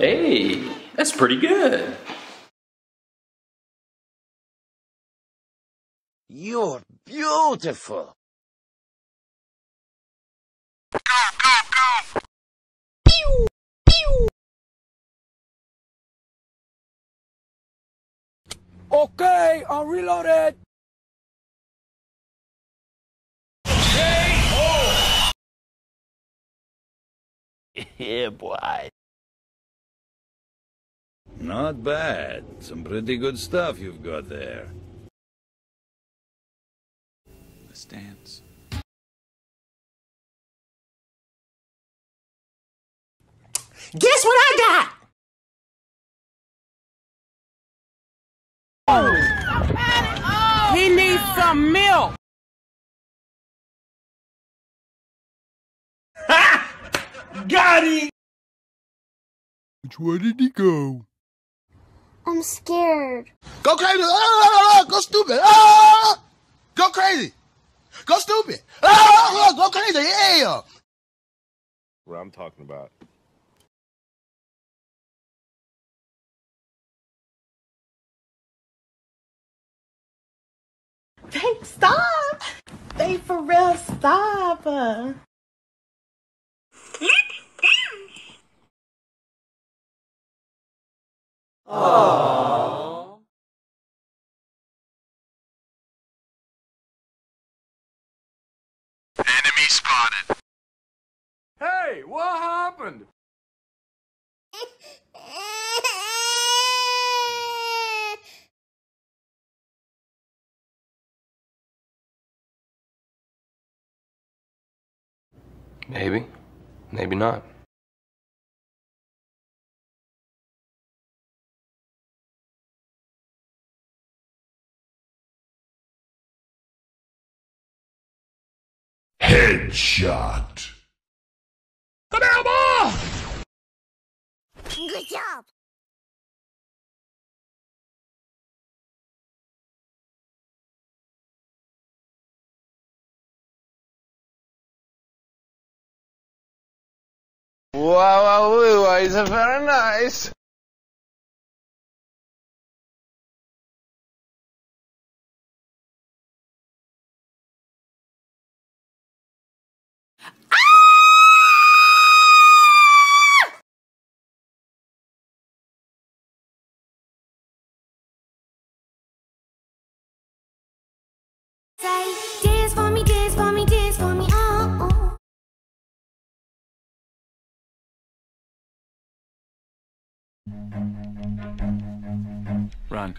Hey, that's pretty good. You're beautiful. Okay, I'll reload it. yeah, boy. Not bad. Some pretty good stuff you've got there. Let's dance. Guess what I got? He needs some milk. Ha! Got him! Which way did he go? I'm scared. Go crazy! Ah, ah, ah, ah go stupid! Ah, go crazy! Go stupid! Ah, go crazy! Yeah! What I'm talking about. They stop. They for real stop. Hey, what happened? Maybe. Maybe not. Headshot. Good job. Wow, wow, wow, it's very nice. Run.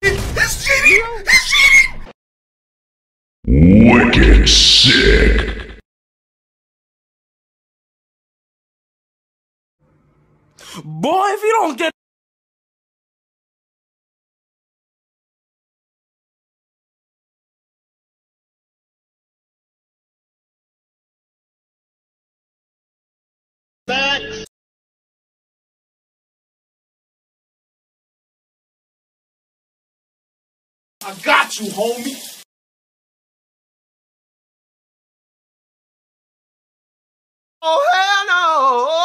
He's cheating! He's cheating! Wicked sick. Boy, if you don't get I got you, homie. Oh, hell no!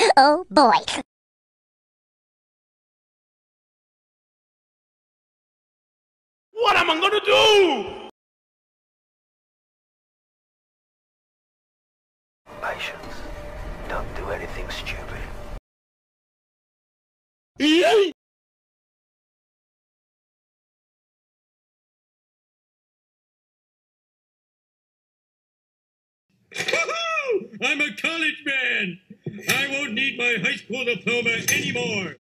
Oh boy. What am I gonna do? Yay! I'm a college man. I won't need my high school diploma anymore.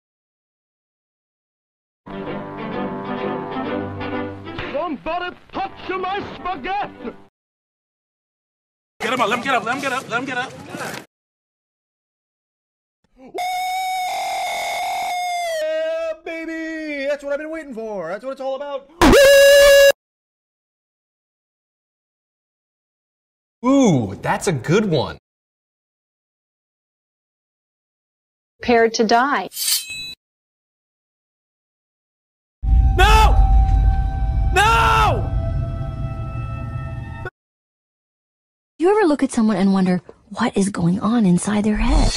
Somebody touch my spaghetti! Get him up, let him get up, let him get up, let him get up. Yeah, baby! That's what I've been waiting for. That's what it's all about. Ooh, that's a good one. Prepared to die. No! No! you ever look at someone and wonder what is going on inside their head?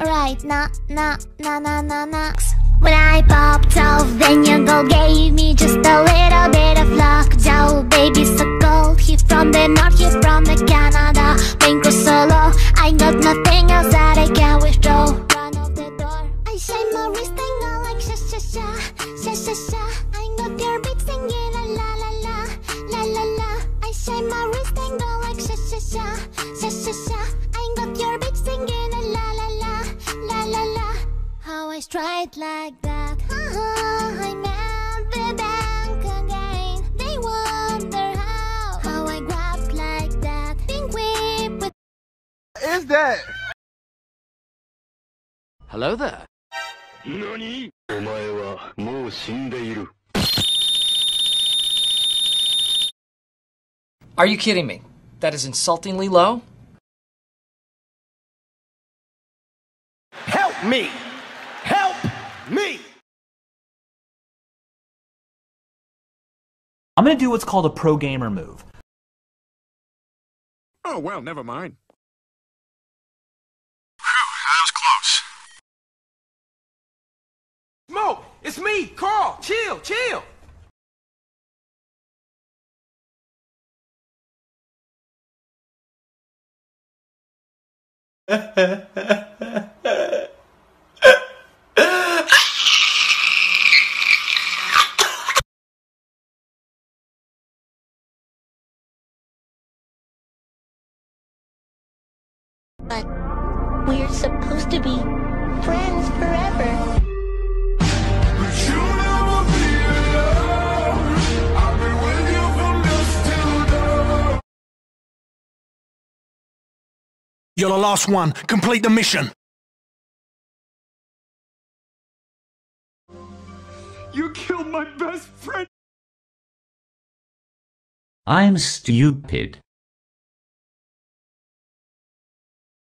Right, na na na na na na. When I popped off, then your girl gave me just a little bit of luck. Joe, baby, so cold. He from the north, he from the Canada. How I stride like that. Uh-huh, I'm at the bank again. They wonder how. How I grabbed like that. Pink whip with. Is that? Hello there. 何お前はもう死んでいる。 Are you kidding me? That is insultingly low? Help me! Help me! I'm gonna do what's called a pro gamer move. Oh, well, never mind. That was close. Smoke, it's me, Carl. Chill, chill. we're supposed to be friends forever. You're the last one. Complete the mission. You killed my best friend. I'm stupid.